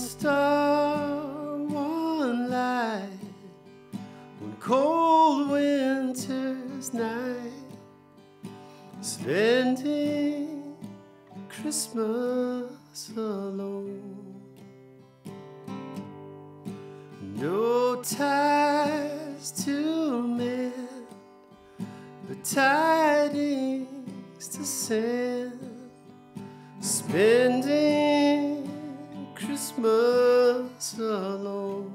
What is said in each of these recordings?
star, one light, one cold winter's night, spending Christmas alone. No ties to mend, but tidings to send, spending Christmas alone.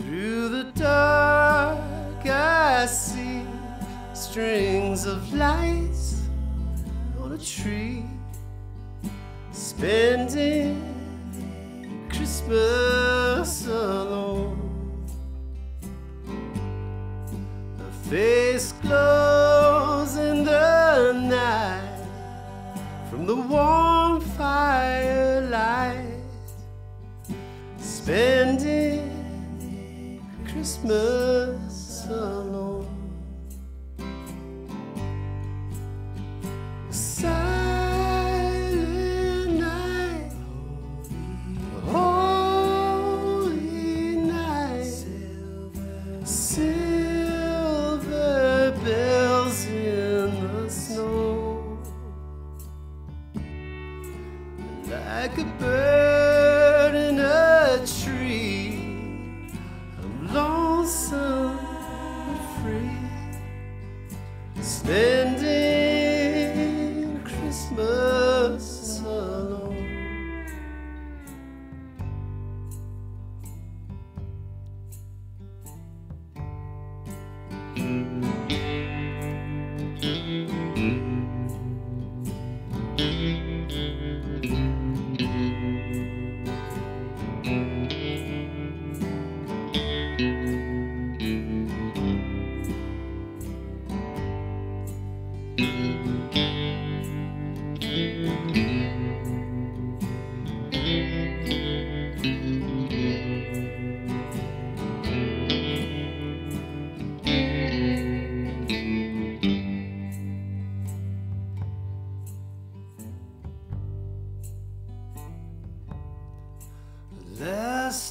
Through the dark, I see strings of lights on a tree, spending Christmas alone. Her face glows in the night from the warm Christmas alone. Silent night, holy night, silver bells in the snow, like a bird coração.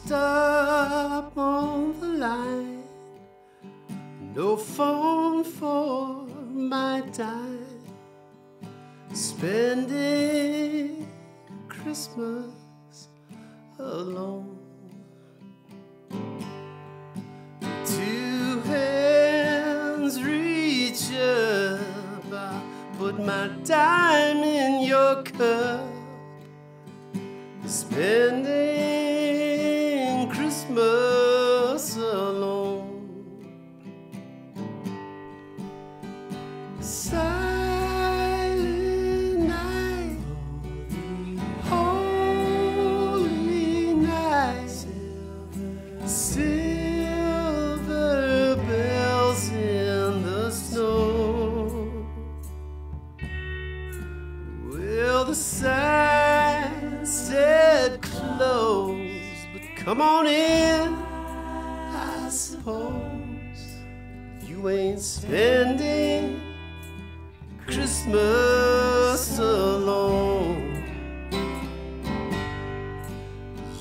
Stop on the line. No phone for my dime. Spending Christmas alone. Two hands reach up. I put my dime in your cup spending Christmas alone. Silent silver bells in the snow. Well, the sign said closed, but come on in, I suppose. You ain't spending Christmas alone.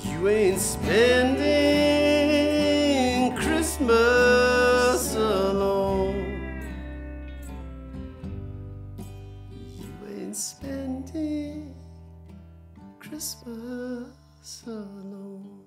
You ain't spending spending Christmas alone.